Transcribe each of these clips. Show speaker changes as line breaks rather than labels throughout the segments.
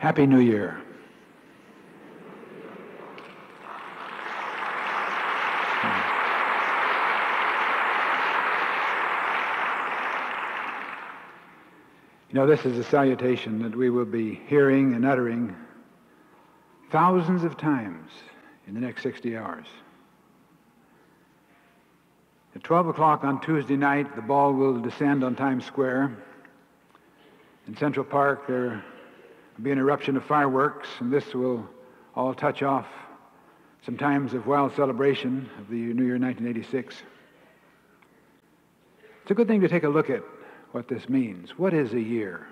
Happy New Year. You know, this is a salutation that we will be hearing and uttering thousands of times in the next 60 hours. At 12 o'clock on Tuesday night, the ball will descend on Times Square. In Central Park, there be an eruption of fireworks, and this will all touch off some times of wild celebration of the New Year 1986. It's a good thing to take a look at what this means. What is a year?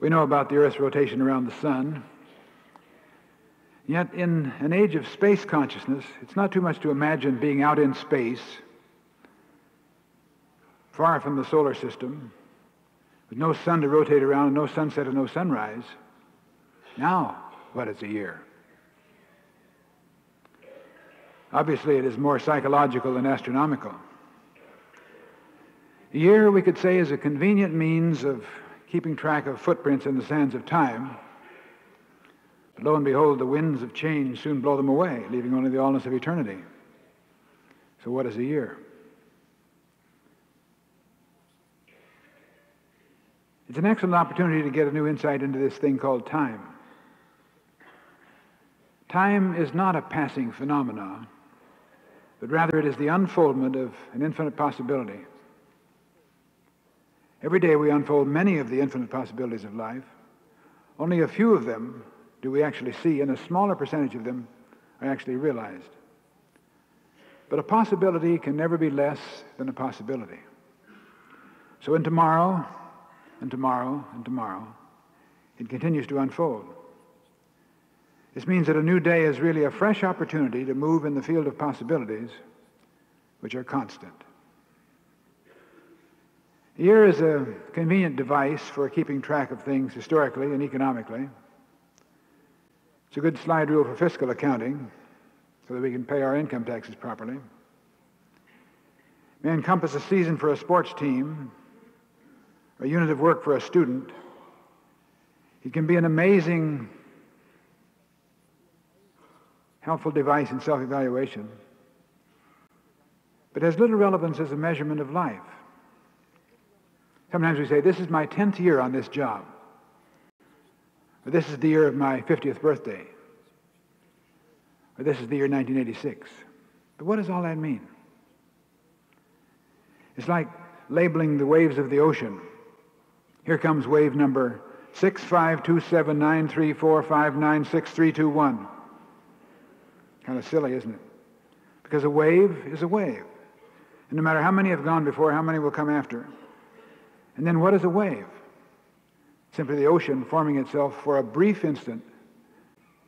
We know about the Earth's rotation around the sun. Yet, in an age of space consciousness, it's not too much to imagine being out in space, far from the solar system, with no sun to rotate around, and no sunset and no sunrise. Now, what is a year? Obviously, it is more psychological than astronomical. A year, we could say, is a convenient means of keeping track of footprints in the sands of time but lo and behold, the winds of change soon blow them away, leaving only the allness of eternity. So, what is a year? It's an excellent opportunity to get a new insight into this thing called time. Time is not a passing phenomenon, but rather it is the unfoldment of an infinite possibility. Every day we unfold many of the infinite possibilities of life. Only a few of them do we actually see, and a smaller percentage of them are actually realized. But a possibility can never be less than a possibility. So in tomorrow, and tomorrow, and tomorrow, it continues to unfold. This means that a new day is really a fresh opportunity to move in the field of possibilities which are constant. A year is a convenient device for keeping track of things historically and economically. It's a good slide rule for fiscal accounting so that we can pay our income taxes properly. It may encompass a season for a sports team, a unit of work for a student. It can be an amazing, helpful device in self-evaluation, but has little relevance as a measurement of life. Sometimes we say, this is my 10th year on this job. Or this is the year of my 50th birthday. Or this is the year 1986. But what does all that mean? It's like labeling the waves of the ocean. Here comes wave number 6527934596321. Kind of silly, isn't it? Because a wave is a wave. And no matter how many have gone before, how many will come after. And then what is a wave? simply the ocean forming itself for a brief instant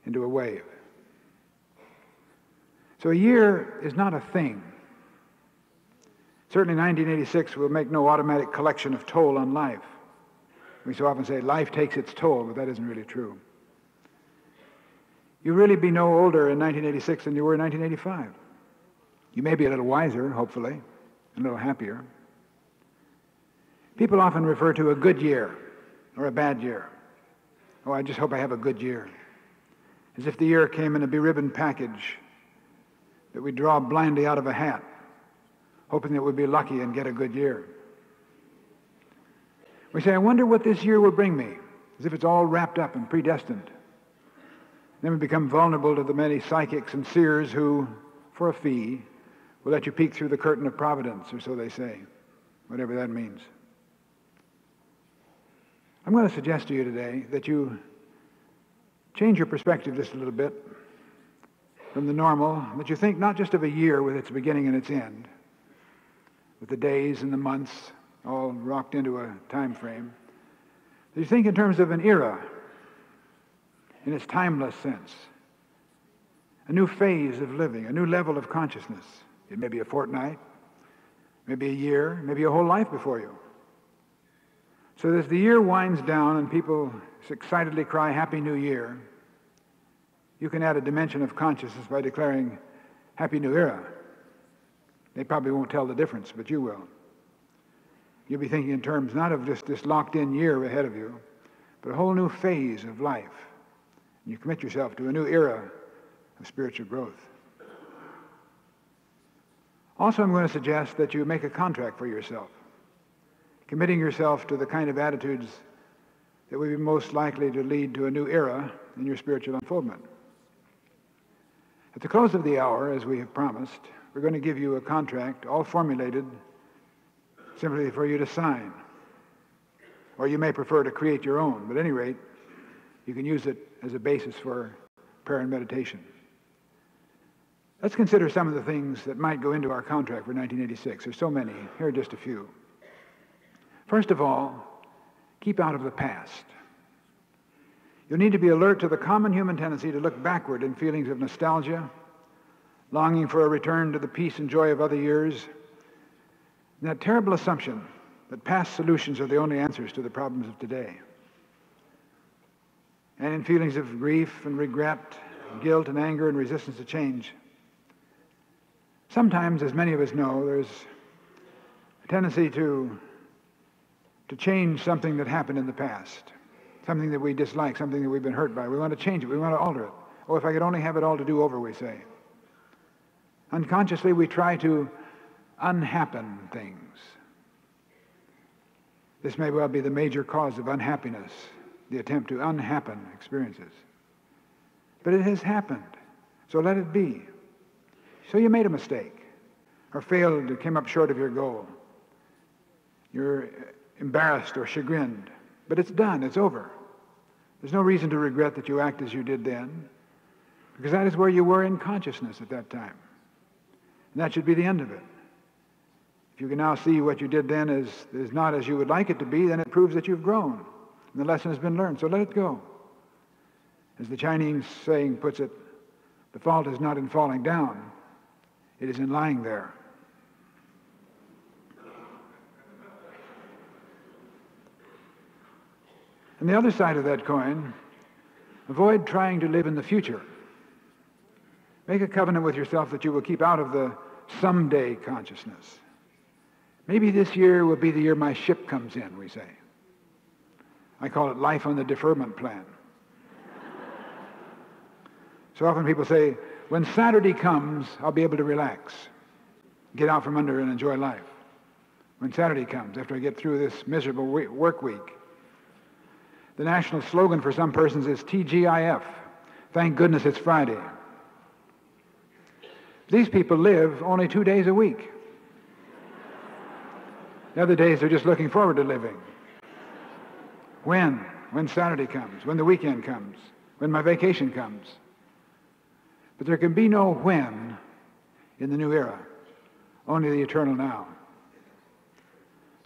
into a wave. So a year is not a thing. Certainly 1986 will make no automatic collection of toll on life. We so often say life takes its toll, but that isn't really true. You'll really be no older in 1986 than you were in 1985. You may be a little wiser, hopefully, a little happier. People often refer to a good year or a bad year. Oh, I just hope I have a good year. As if the year came in a beribboned package that we draw blindly out of a hat, hoping that we'd be lucky and get a good year. We say, I wonder what this year will bring me, as if it's all wrapped up and predestined. Then we become vulnerable to the many psychics and seers who, for a fee, will let you peek through the curtain of providence, or so they say, whatever that means. I'm going to suggest to you today that you change your perspective just a little bit from the normal, that you think not just of a year with its beginning and its end, with the days and the months all rocked into a time frame, you think in terms of an era in its timeless sense, a new phase of living, a new level of consciousness. It may be a fortnight, maybe a year, maybe a whole life before you. So as the year winds down and people excitedly cry Happy New Year, you can add a dimension of consciousness by declaring Happy New Era. They probably won't tell the difference, but you will. You'll be thinking in terms not of just this locked in year ahead of you, but a whole new phase of life. And you commit yourself to a new era of spiritual growth. Also, I'm going to suggest that you make a contract for yourself, committing yourself to the kind of attitudes that would be most likely to lead to a new era in your spiritual unfoldment. At the close of the hour, as we have promised, we're going to give you a contract, all formulated simply for you to sign. Or you may prefer to create your own, but at any rate, you can use it as a basis for prayer and meditation. Let's consider some of the things that might go into our contract for 1986. There's so many. Here are just a few. First of all, keep out of the past. You'll need to be alert to the common human tendency to look backward in feelings of nostalgia, longing for a return to the peace and joy of other years, that terrible assumption that past solutions are the only answers to the problems of today. And in feelings of grief and regret, guilt and anger and resistance to change, sometimes, as many of us know, there's a tendency to, to change something that happened in the past, something that we dislike, something that we've been hurt by. We want to change it. We want to alter it. Oh, if I could only have it all to do over, we say. Unconsciously, we try to unhappen things. This may well be the major cause of unhappiness, the attempt to unhappen experiences. But it has happened, so let it be. So you made a mistake, or failed, or came up short of your goal. You're embarrassed or chagrined, but it's done, it's over. There's no reason to regret that you act as you did then, because that is where you were in consciousness at that time. And that should be the end of it. If you can now see what you did then is, is not as you would like it to be, then it proves that you've grown. And the lesson has been learned. So let it go. As the Chinese saying puts it, the fault is not in falling down, it is in lying there. And the other side of that coin, avoid trying to live in the future. Make a covenant with yourself that you will keep out of the someday consciousness. Maybe this year will be the year my ship comes in, we say. I call it life on the deferment plan. so often people say, when Saturday comes, I'll be able to relax, get out from under and enjoy life. When Saturday comes, after I get through this miserable work week. The national slogan for some persons is TGIF. Thank goodness it's Friday. These people live only two days a week. The other days they're just looking forward to living. When? When Saturday comes, when the weekend comes, when my vacation comes. But there can be no when in the new era, only the eternal now.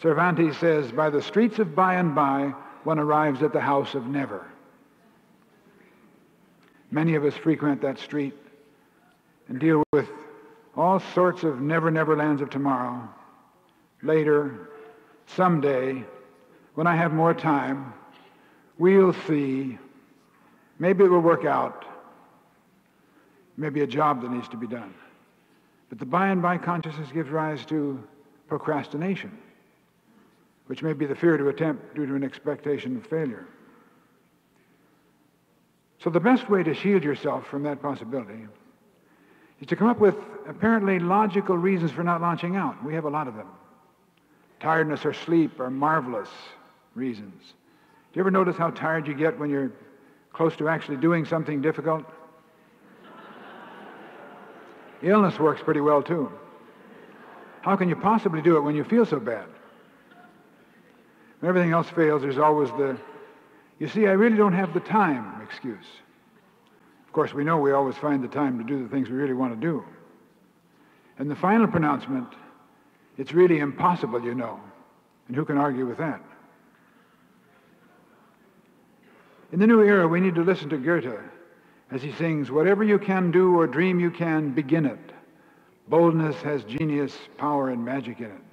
Cervantes says, by the streets of by and by, one arrives at the house of never. Many of us frequent that street and deal with all sorts of never, never lands of tomorrow later, someday, when I have more time, we'll see. Maybe it will work out. Maybe a job that needs to be done. But the by and by consciousness gives rise to procrastination, which may be the fear to attempt due to an expectation of failure. So the best way to shield yourself from that possibility is to come up with apparently logical reasons for not launching out. We have a lot of them. Tiredness or sleep are marvelous reasons. Do you ever notice how tired you get when you're close to actually doing something difficult? Illness works pretty well too. How can you possibly do it when you feel so bad? When everything else fails, there's always the, you see, I really don't have the time excuse. Of course, we know we always find the time to do the things we really want to do. And the final pronouncement it's really impossible, you know. And who can argue with that? In the new era, we need to listen to Goethe as he sings, Whatever you can do or dream you can, begin it. Boldness has genius, power, and magic in it.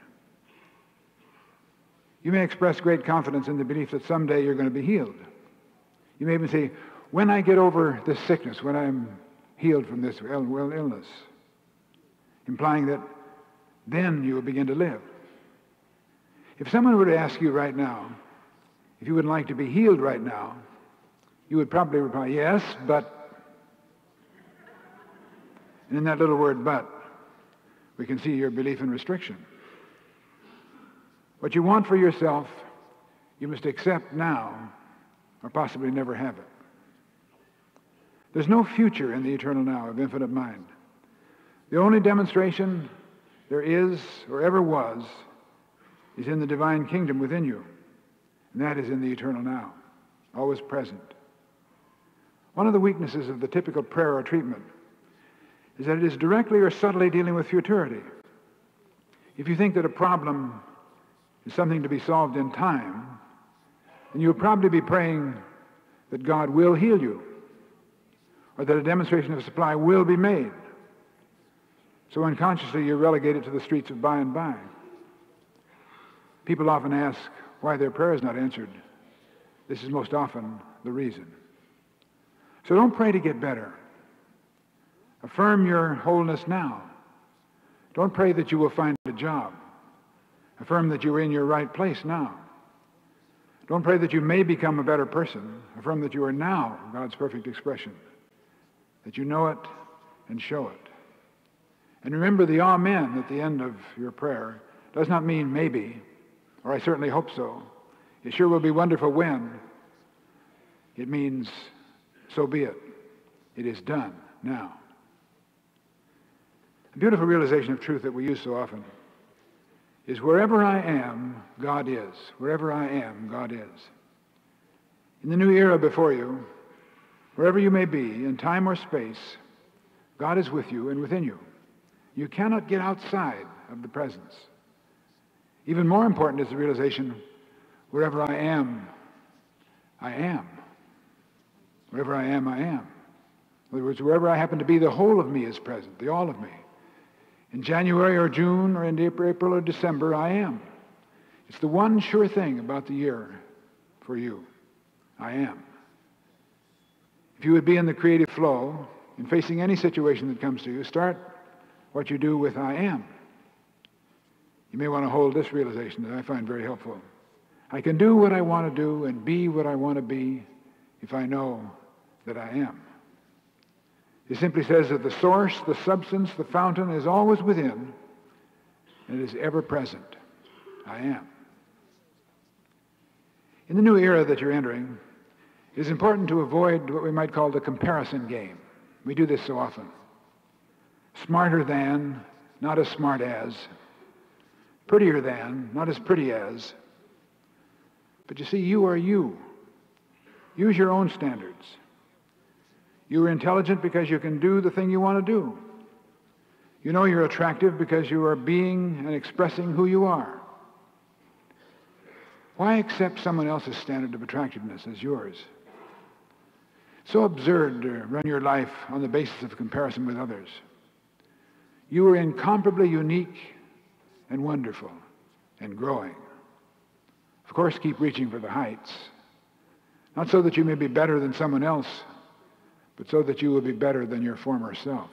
You may express great confidence in the belief that someday you're going to be healed. You may even say, when I get over this sickness, when I'm healed from this illness, implying that then you will begin to live. If someone were to ask you right now if you would like to be healed right now, you would probably reply, yes, but. And in that little word, but, we can see your belief in restriction. What you want for yourself, you must accept now or possibly never have it. There's no future in the eternal now of infinite mind. The only demonstration there is or ever was is in the divine kingdom within you, and that is in the eternal now, always present. One of the weaknesses of the typical prayer or treatment is that it is directly or subtly dealing with futurity. If you think that a problem is something to be solved in time, then you'll probably be praying that God will heal you or that a demonstration of supply will be made. So unconsciously you're relegated to the streets of by and by. People often ask why their prayer is not answered. This is most often the reason. So don't pray to get better. Affirm your wholeness now. Don't pray that you will find a job. Affirm that you're in your right place now. Don't pray that you may become a better person. Affirm that you are now God's perfect expression, that you know it and show it. And remember the Amen at the end of your prayer does not mean maybe, or I certainly hope so. It sure will be wonderful when. It means so be it. It is done now. A beautiful realization of truth that we use so often is wherever I am, God is. Wherever I am, God is. In the new era before you, wherever you may be, in time or space, God is with you and within you. You cannot get outside of the presence. Even more important is the realization wherever I am, I am. Wherever I am, I am. In other words, wherever I happen to be, the whole of me is present, the all of me. In January or June or in April or December, I am. It's the one sure thing about the year for you. I am. If you would be in the creative flow in facing any situation that comes to you, start what you do with I am. You may want to hold this realization that I find very helpful. I can do what I want to do and be what I want to be if I know that I am. He simply says that the source, the substance, the fountain is always within and is ever present. I am. In the new era that you're entering, it is important to avoid what we might call the comparison game. We do this so often. Smarter than, not as smart as. Prettier than, not as pretty as. But you see, you are you. Use your own standards. You are intelligent because you can do the thing you want to do. You know you're attractive because you are being and expressing who you are. Why accept someone else's standard of attractiveness as yours? So absurd to run your life on the basis of comparison with others. You are incomparably unique and wonderful and growing. Of course, keep reaching for the heights. Not so that you may be better than someone else, but so that you will be better than your former self.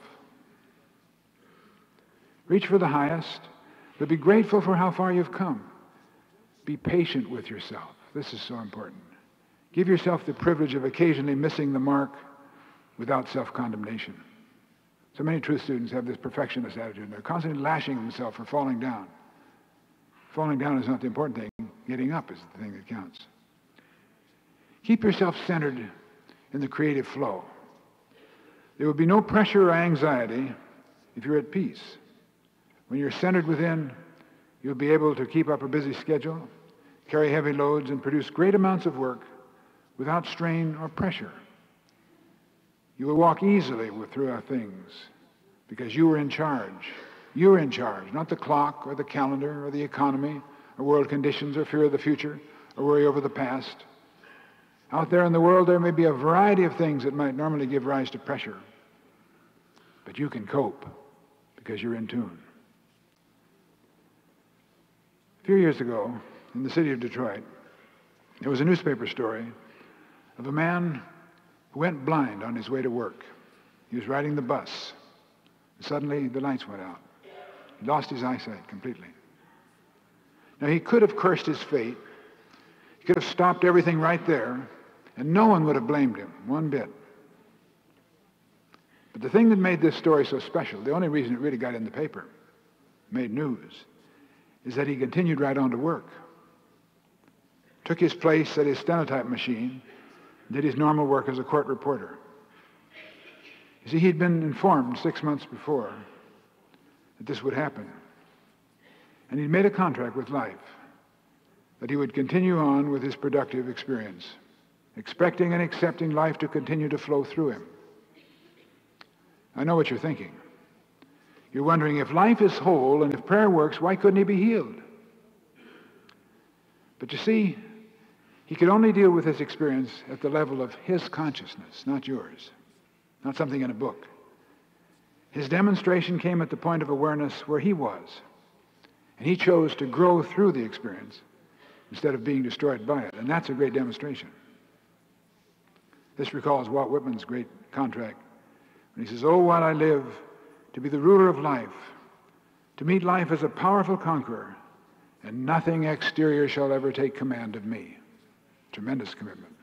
Reach for the highest, but be grateful for how far you've come. Be patient with yourself. This is so important. Give yourself the privilege of occasionally missing the mark without self-condemnation. So many truth students have this perfectionist attitude. They're constantly lashing themselves for falling down. Falling down is not the important thing. Getting up is the thing that counts. Keep yourself centered in the creative flow. There will be no pressure or anxiety if you're at peace. When you're centered within, you'll be able to keep up a busy schedule, carry heavy loads, and produce great amounts of work without strain or pressure. You will walk easily through our things because you are in charge. You're in charge, not the clock or the calendar or the economy or world conditions or fear of the future or worry over the past. Out there in the world, there may be a variety of things that might normally give rise to pressure. But you can cope because you're in tune. A few years ago, in the city of Detroit, there was a newspaper story of a man who went blind on his way to work. He was riding the bus. Suddenly, the lights went out. He lost his eyesight completely. Now, he could have cursed his fate. He could have stopped everything right there, and no one would have blamed him one bit. But the thing that made this story so special, the only reason it really got in the paper, made news, is that he continued right on to work. Took his place at his stenotype machine, did his normal work as a court reporter. You see, he'd been informed six months before that this would happen. And he'd made a contract with life that he would continue on with his productive experience, expecting and accepting life to continue to flow through him. I know what you're thinking. You're wondering if life is whole and if prayer works, why couldn't he be healed? But you see, he could only deal with his experience at the level of his consciousness, not yours, not something in a book. His demonstration came at the point of awareness where he was. And he chose to grow through the experience instead of being destroyed by it. And that's a great demonstration. This recalls Walt Whitman's great contract when he says, Oh, while I live, to be the ruler of life, to meet life as a powerful conqueror, and nothing exterior shall ever take command of me. Tremendous commitment.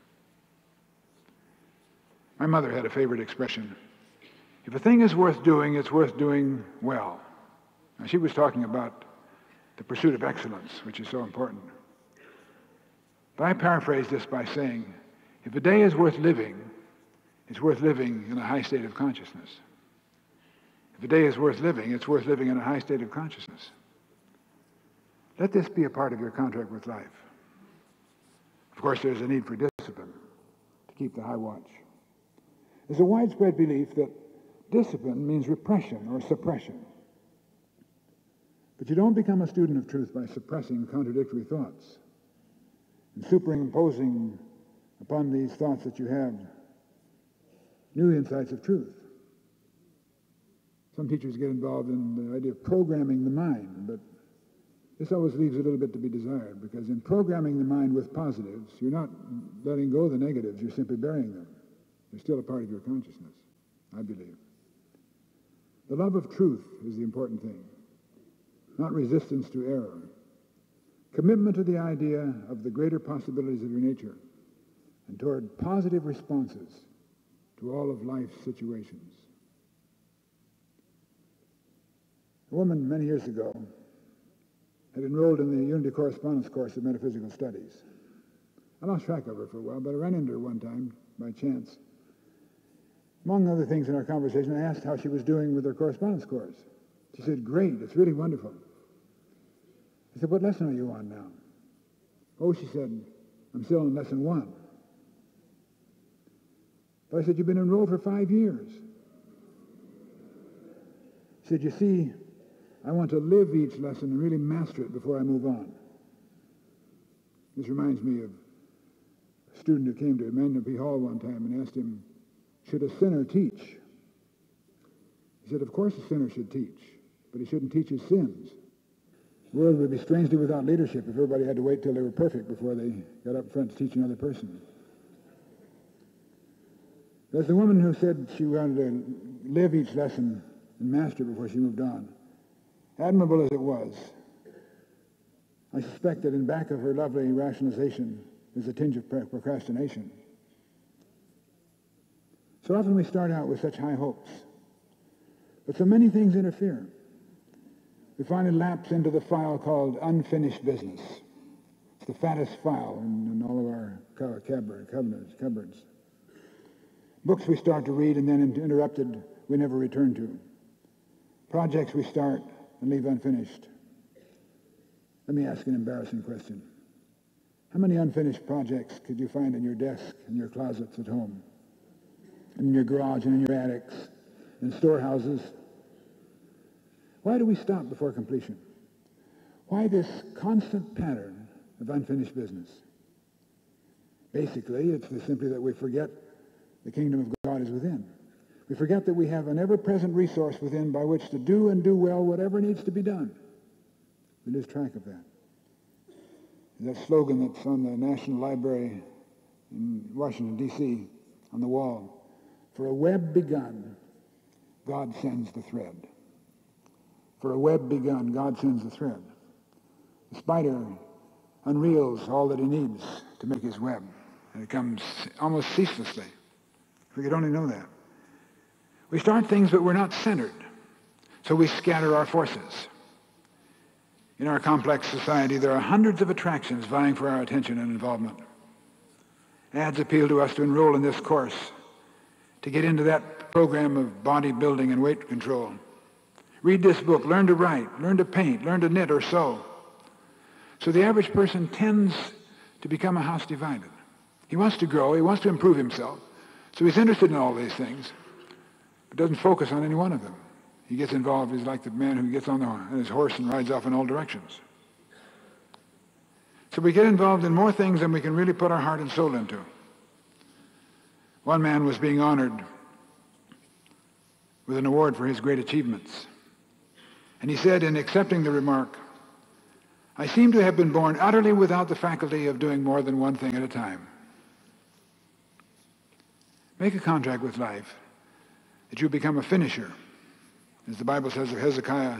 My mother had a favorite expression. If a thing is worth doing, it's worth doing well. Now, she was talking about the pursuit of excellence, which is so important. But I paraphrase this by saying, if a day is worth living, it's worth living in a high state of consciousness. If a day is worth living, it's worth living in a high state of consciousness. Let this be a part of your contract with life. Of course, there's a need for discipline to keep the high watch. There's a widespread belief that discipline means repression or suppression. But you don't become a student of truth by suppressing contradictory thoughts and superimposing upon these thoughts that you have new insights of truth. Some teachers get involved in the idea of programming the mind, but this always leaves a little bit to be desired because in programming the mind with positives, you're not letting go of the negatives, you're simply burying them. They're still a part of your consciousness, I believe. The love of truth is the important thing, not resistance to error. Commitment to the idea of the greater possibilities of your nature and toward positive responses to all of life's situations. A woman many years ago had enrolled in the Unity Correspondence course of Metaphysical Studies. I lost track of her for a while, but I ran into her one time by chance. Among other things in our conversation, I asked how she was doing with her correspondence course. She said, great, it's really wonderful. I said, what lesson are you on now? Oh, she said, I'm still in lesson one. But I said, you've been enrolled for five years. She said, you see, I want to live each lesson and really master it before I move on. This reminds me of a student who came to Manly P. Hall one time and asked him, should a sinner teach? He said, of course a sinner should teach, but he shouldn't teach his sins. The world would be strangely without leadership if everybody had to wait till they were perfect before they got up front to teach another person. There's the woman who said she wanted to live each lesson and master before she moved on. Admirable as it was, I suspect that in back of her lovely rationalization is a tinge of procrastination. So often we start out with such high hopes, but so many things interfere. We finally lapse into the file called unfinished business. It's the fattest file in, in all of our cupboard, cupboards, cupboards. Books we start to read and then interrupted we never return to. Projects we start and leave unfinished. Let me ask an embarrassing question. How many unfinished projects could you find in your desk, in your closets at home, in your garage and in your attics, in storehouses? Why do we stop before completion? Why this constant pattern of unfinished business? Basically, it's simply that we forget the kingdom of God is within. We forget that we have an ever-present resource within by which to do and do well whatever needs to be done. We lose track of that. That slogan that's on the National Library in Washington, D.C., on the wall. For a web begun, God sends the thread. For a web begun, God sends the thread. The spider unreels all that he needs to make his web, and it comes almost ceaselessly. If we could only know that. We start things, but we're not centered, so we scatter our forces. In our complex society, there are hundreds of attractions vying for our attention and involvement. Ads appeal to us to enroll in this course, to get into that program of bodybuilding and weight control. Read this book, learn to write, learn to paint, learn to knit or sew. So the average person tends to become a house divided. He wants to grow, he wants to improve himself, so he's interested in all these things, but doesn't focus on any one of them. He gets involved, he's like the man who gets on, the, on his horse and rides off in all directions. So we get involved in more things than we can really put our heart and soul into. One man was being honored with an award for his great achievements. And he said in accepting the remark, I seem to have been born utterly without the faculty of doing more than one thing at a time. Make a contract with life that you become a finisher, as the Bible says of Hezekiah.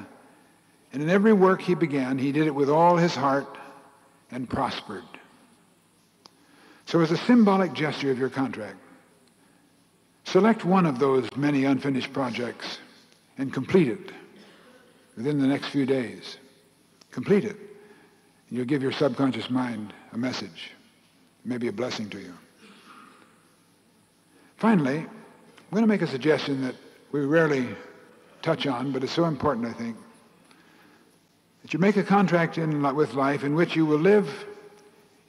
And in every work he began, he did it with all his heart and prospered. So as a symbolic gesture of your contract, select one of those many unfinished projects and complete it within the next few days. Complete it. And you'll give your subconscious mind a message, maybe a blessing to you. Finally, I'm going to make a suggestion that we rarely touch on, but it's so important, I think, that you make a contract in, with life in which you will live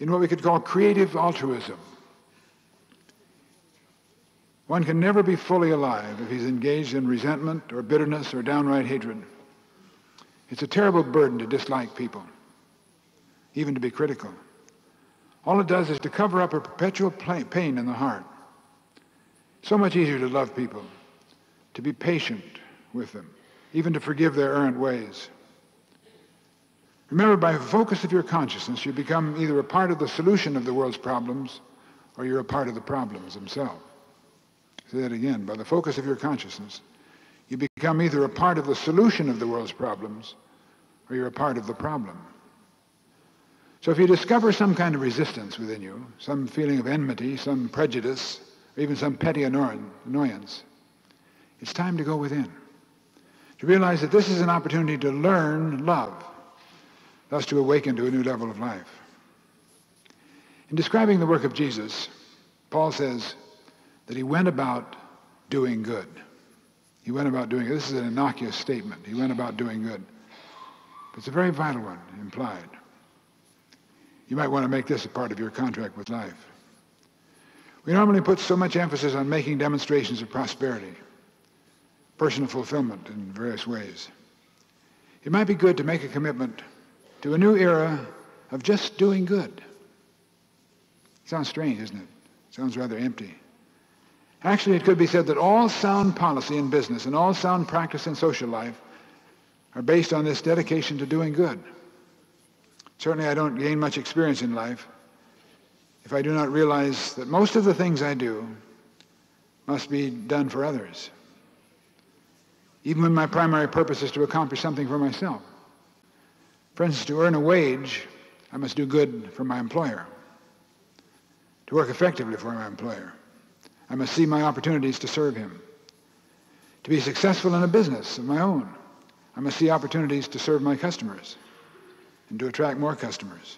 in what we could call creative altruism. One can never be fully alive if he's engaged in resentment or bitterness or downright hatred. It's a terrible burden to dislike people even to be critical. All it does is to cover up a perpetual pain in the heart. So much easier to love people, to be patient with them, even to forgive their errant ways. Remember, by the focus of your consciousness, you become either a part of the solution of the world's problems or you're a part of the problems themselves. Say that again. By the focus of your consciousness, you become either a part of the solution of the world's problems or you're a part of the problem. So if you discover some kind of resistance within you, some feeling of enmity, some prejudice, or even some petty annoyance, it's time to go within. To realize that this is an opportunity to learn love, thus to awaken to a new level of life. In describing the work of Jesus, Paul says that he went about doing good. He went about doing This is an innocuous statement. He went about doing good. But it's a very vital one implied. You might want to make this a part of your contract with life. We normally put so much emphasis on making demonstrations of prosperity, personal fulfillment in various ways. It might be good to make a commitment to a new era of just doing good. Sounds strange, isn't it? Sounds rather empty. Actually, it could be said that all sound policy in business and all sound practice in social life are based on this dedication to doing good. Certainly I don't gain much experience in life if I do not realize that most of the things I do must be done for others. Even when my primary purpose is to accomplish something for myself. For instance, to earn a wage, I must do good for my employer. To work effectively for my employer, I must see my opportunities to serve him. To be successful in a business of my own, I must see opportunities to serve my customers and to attract more customers.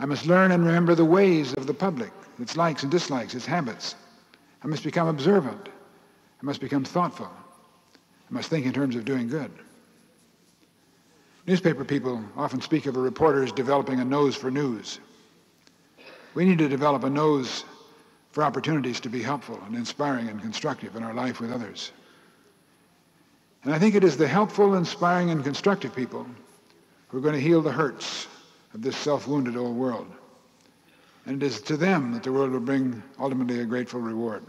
I must learn and remember the ways of the public, its likes and dislikes, its habits. I must become observant. I must become thoughtful. I must think in terms of doing good. Newspaper people often speak of a reporter as developing a nose for news. We need to develop a nose for opportunities to be helpful and inspiring and constructive in our life with others. And I think it is the helpful, inspiring, and constructive people who are going to heal the hurts of this self-wounded old world. And it is to them that the world will bring ultimately a grateful reward.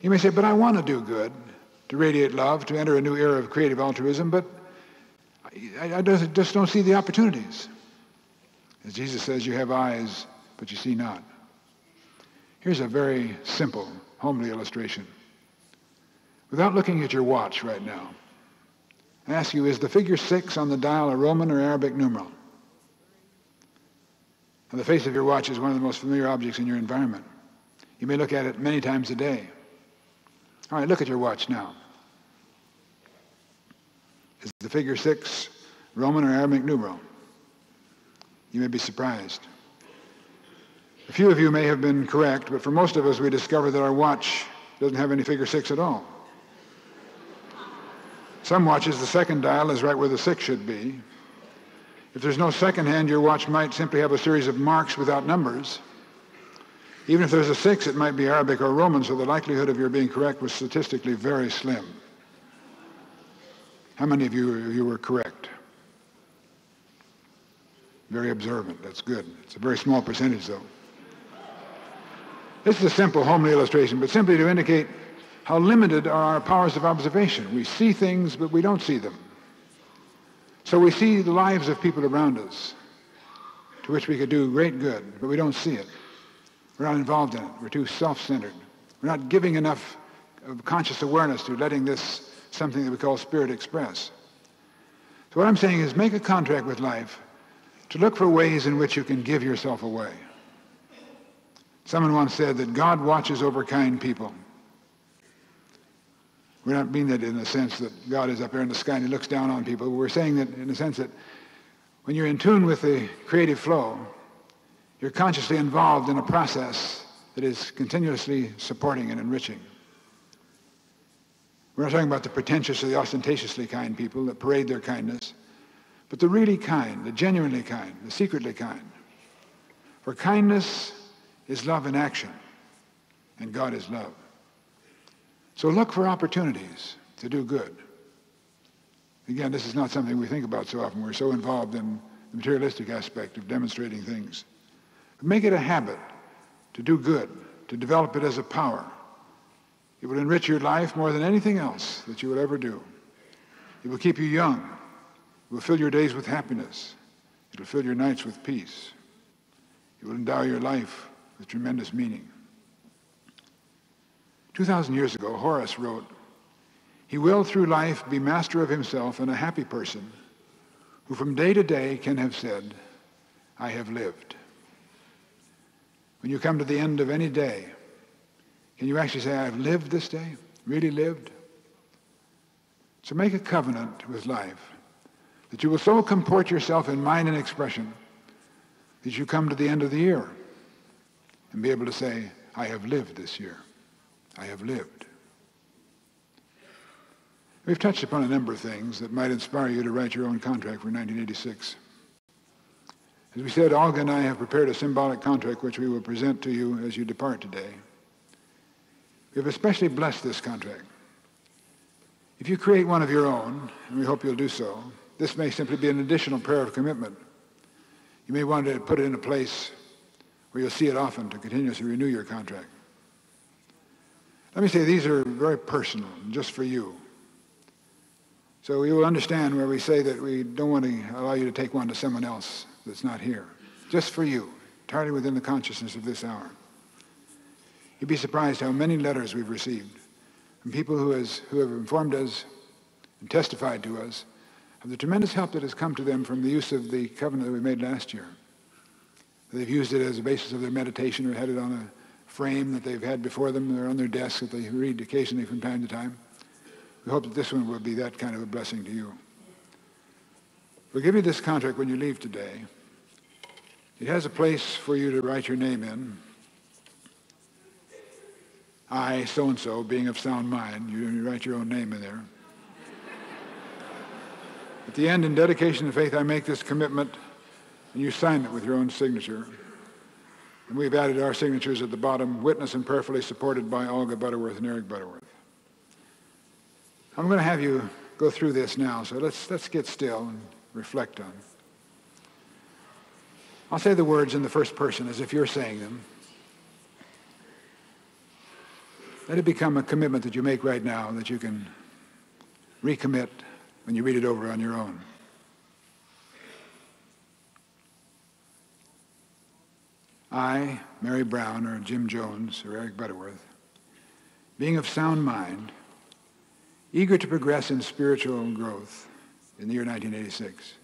You may say, but I want to do good, to radiate love, to enter a new era of creative altruism, but I, I just don't see the opportunities. As Jesus says, you have eyes, but you see not. Here's a very simple, homely illustration. Without looking at your watch right now, I ask you, is the figure six on the dial a Roman or Arabic numeral? Now, the face of your watch is one of the most familiar objects in your environment. You may look at it many times a day. All right, look at your watch now. Is the figure six Roman or Arabic numeral? You may be surprised. A few of you may have been correct, but for most of us, we discover that our watch doesn't have any figure six at all. Some watches, the second dial is right where the six should be. If there's no second hand, your watch might simply have a series of marks without numbers. Even if there's a six, it might be Arabic or Roman, so the likelihood of your being correct was statistically very slim. How many of you, you were correct? Very observant. That's good. It's a very small percentage, though. This is a simple homely illustration, but simply to indicate how limited are our powers of observation. We see things, but we don't see them. So we see the lives of people around us, to which we could do great good, but we don't see it. We're not involved in it. We're too self-centered. We're not giving enough conscious awareness to letting this something that we call spirit express. So what I'm saying is make a contract with life to look for ways in which you can give yourself away. Someone once said that God watches over kind people. We're not mean that in the sense that God is up there in the sky and he looks down on people. We're saying that in the sense that when you're in tune with the creative flow, you're consciously involved in a process that is continuously supporting and enriching. We're not talking about the pretentious or the ostentatiously kind people that parade their kindness, but the really kind, the genuinely kind, the secretly kind. For kindness is love in action, and God is love. So look for opportunities to do good. Again, this is not something we think about so often. We're so involved in the materialistic aspect of demonstrating things. Make it a habit to do good, to develop it as a power. It will enrich your life more than anything else that you will ever do. It will keep you young. It will fill your days with happiness. It will fill your nights with peace. It will endow your life with tremendous meaning. 2,000 years ago, Horace wrote, He will through life be master of himself and a happy person who from day to day can have said, I have lived. When you come to the end of any day, can you actually say, I've lived this day? Really lived? So make a covenant with life that you will so comport yourself in mind and expression that you come to the end of the year and be able to say, I have lived this year. I have lived. We've touched upon a number of things that might inspire you to write your own contract for 1986. As we said, Olga and I have prepared a symbolic contract which we will present to you as you depart today. We have especially blessed this contract. If you create one of your own, and we hope you'll do so, this may simply be an additional prayer of commitment. You may want to put it in a place where you'll see it often to continuously renew your contract. Let me say these are very personal, just for you. So you will understand where we say that we don't want to allow you to take one to someone else that's not here. Just for you, entirely within the consciousness of this hour. You'd be surprised how many letters we've received from people who, has, who have informed us and testified to us of the tremendous help that has come to them from the use of the covenant that we made last year. They've used it as a basis of their meditation or had it on a frame that they've had before them They're on their desk that they read occasionally from time to time. We hope that this one will be that kind of a blessing to you. We'll give you this contract when you leave today. It has a place for you to write your name in. I, so-and-so, being of sound mind, you write your own name in there. At the end, in dedication to faith, I make this commitment, and you sign it with your own signature. And we've added our signatures at the bottom, witness and prayerfully supported by Olga Butterworth and Eric Butterworth. I'm going to have you go through this now, so let's, let's get still and reflect on. it. I'll say the words in the first person as if you're saying them. Let it become a commitment that you make right now that you can recommit when you read it over on your own. I, Mary Brown, or Jim Jones, or Eric Butterworth, being of sound mind, eager to progress in spiritual growth, in the year 1986,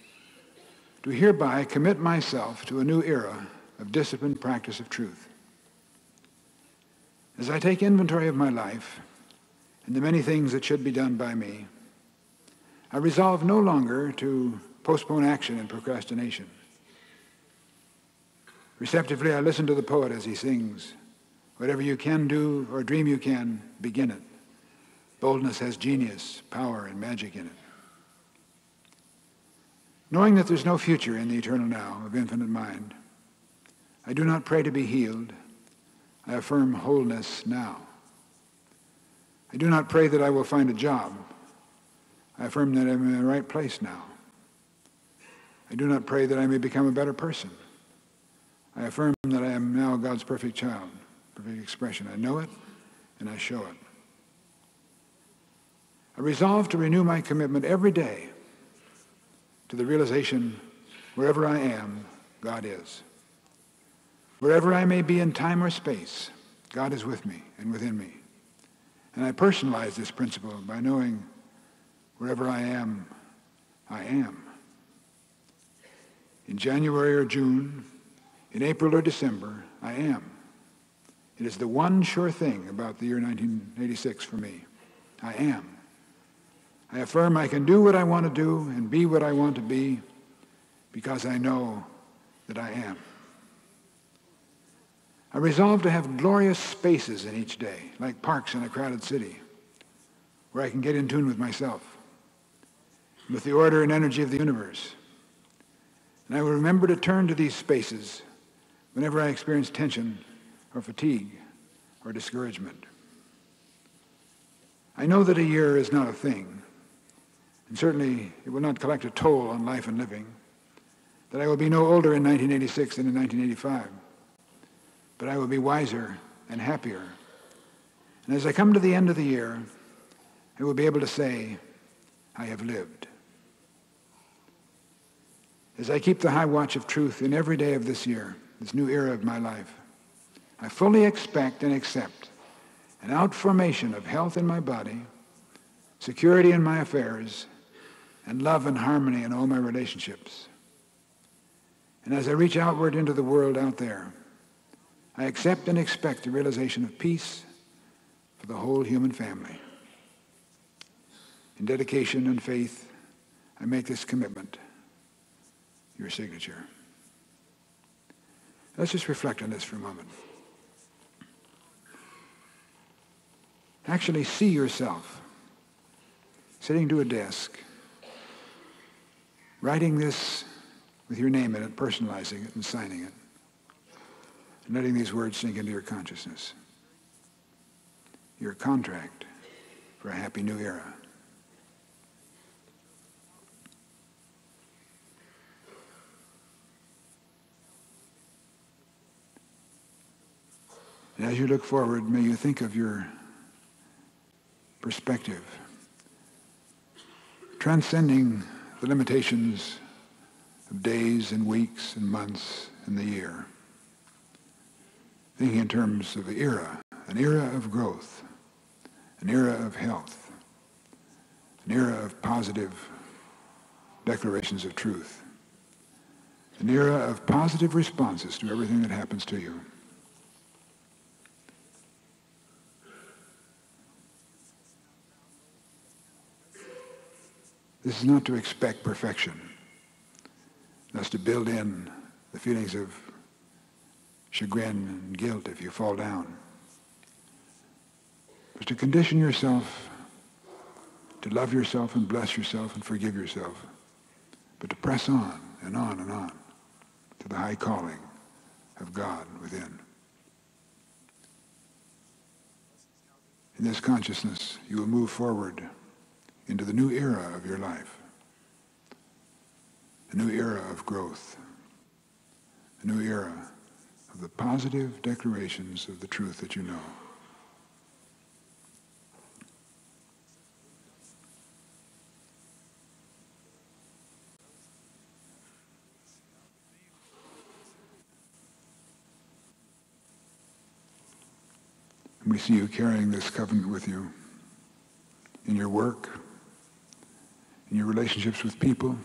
do hereby commit myself to a new era of disciplined practice of truth. As I take inventory of my life and the many things that should be done by me, I resolve no longer to postpone action and procrastination. Receptively, I listen to the poet as he sings, Whatever you can do or dream you can, begin it. Boldness has genius, power, and magic in it. Knowing that there's no future in the eternal now of infinite mind, I do not pray to be healed. I affirm wholeness now. I do not pray that I will find a job. I affirm that I'm in the right place now. I do not pray that I may become a better person. I affirm that I am now God's perfect child, perfect expression. I know it and I show it. I resolve to renew my commitment every day to the realization wherever I am, God is. Wherever I may be in time or space, God is with me and within me. And I personalize this principle by knowing wherever I am, I am. In January or June, in April or December, I am. It is the one sure thing about the year 1986 for me. I am. I affirm I can do what I want to do and be what I want to be because I know that I am. I resolve to have glorious spaces in each day, like parks in a crowded city, where I can get in tune with myself, with the order and energy of the universe. And I will remember to turn to these spaces whenever I experience tension or fatigue or discouragement. I know that a year is not a thing, and certainly it will not collect a toll on life and living, that I will be no older in 1986 than in 1985, but I will be wiser and happier. And as I come to the end of the year, I will be able to say, I have lived. As I keep the high watch of truth in every day of this year, this new era of my life, I fully expect and accept an outformation of health in my body, security in my affairs, and love and harmony in all my relationships. And as I reach outward into the world out there, I accept and expect the realization of peace for the whole human family. In dedication and faith, I make this commitment. Your signature. Let's just reflect on this for a moment. Actually see yourself sitting to a desk, writing this with your name in it, personalizing it and signing it, and letting these words sink into your consciousness. Your contract for a happy new era. And as you look forward, may you think of your perspective, transcending the limitations of days and weeks and months and the year. Thinking in terms of the era, an era of growth, an era of health, an era of positive declarations of truth, an era of positive responses to everything that happens to you. This is not to expect perfection. That's to build in the feelings of chagrin and guilt if you fall down. But to condition yourself to love yourself and bless yourself and forgive yourself, but to press on and on and on to the high calling of God within. In this consciousness, you will move forward into the new era of your life, a new era of growth, a new era of the positive declarations of the truth that you know. And we see you carrying this covenant with you in your work, in your relationships with people,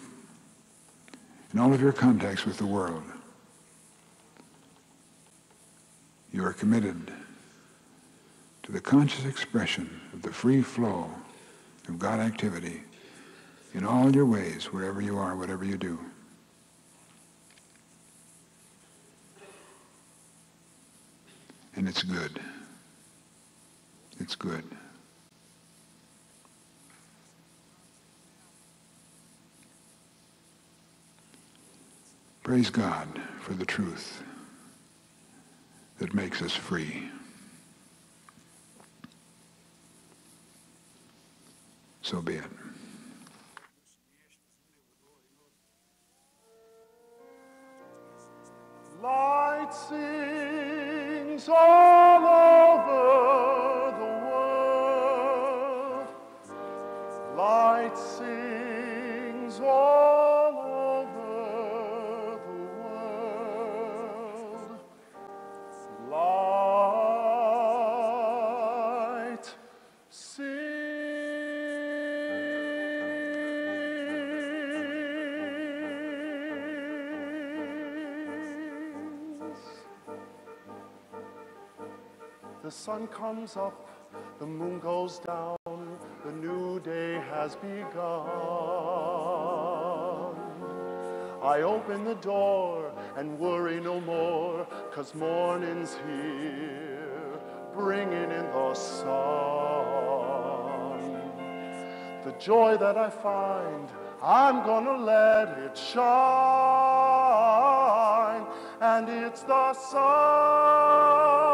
in all of your contacts with the world. You are committed to the conscious expression of the free flow of God activity in all your ways, wherever you are, whatever you do. And it's good. It's good. Praise God for the truth that makes us free. So be it.
Light sings all over The sun comes up, the moon goes down, the new day has begun. I open the door and worry no more, cause morning's here, bringing in the sun. The joy that I find, I'm gonna let it shine, and it's the sun.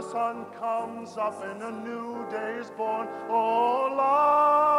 The sun comes up and a new day is born. Oh, light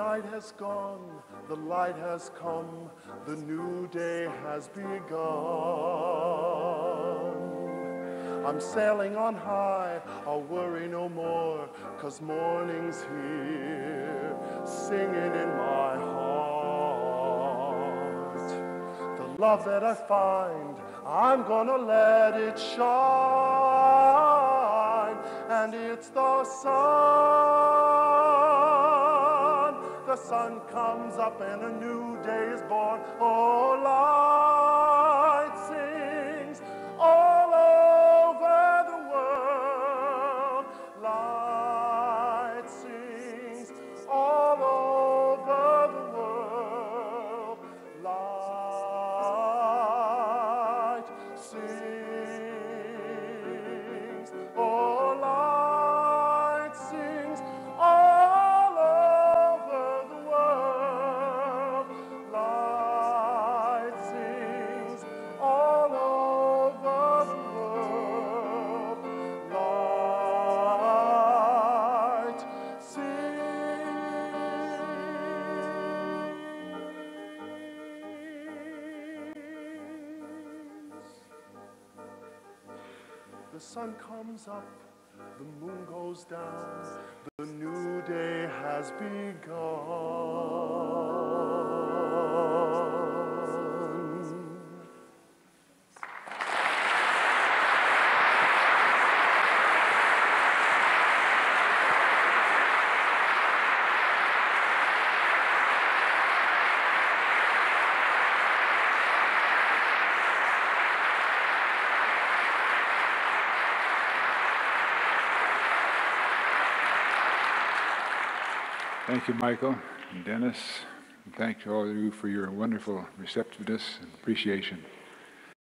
night has gone, the light has come, the new day has begun. I'm sailing on high, I'll worry no more, cause morning's here, singing in my heart. The love that I find, I'm gonna let it shine, comes up and a new day is born. Oh, light sings all over the world. Light sings all over the world. Light sings. Sun comes up, the moon goes down, the new day has begun.
Thank you, Michael and Dennis. And thank you all of you for your wonderful receptiveness and appreciation.